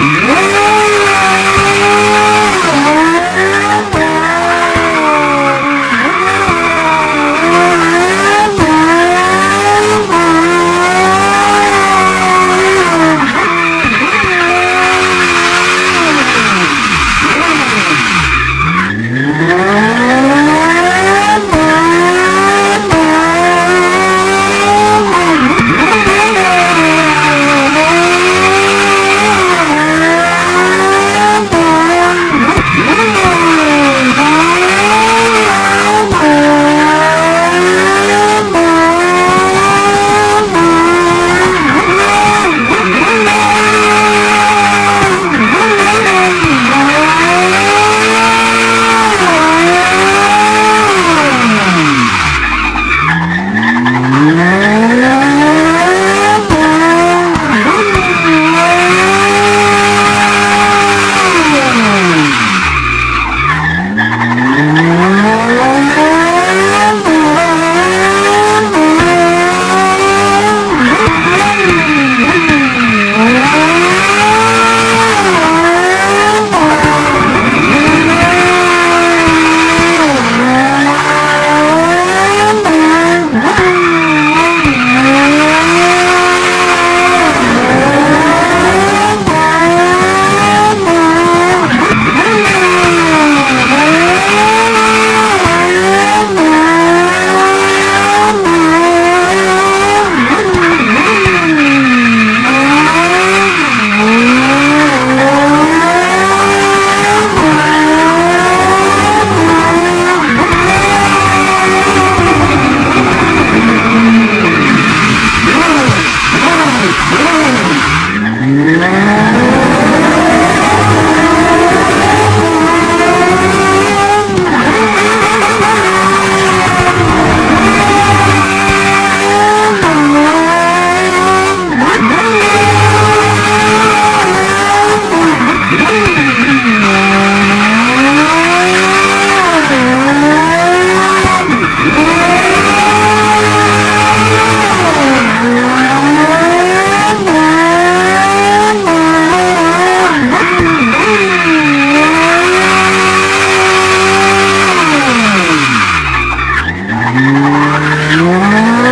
Não! Yeah. Yeah.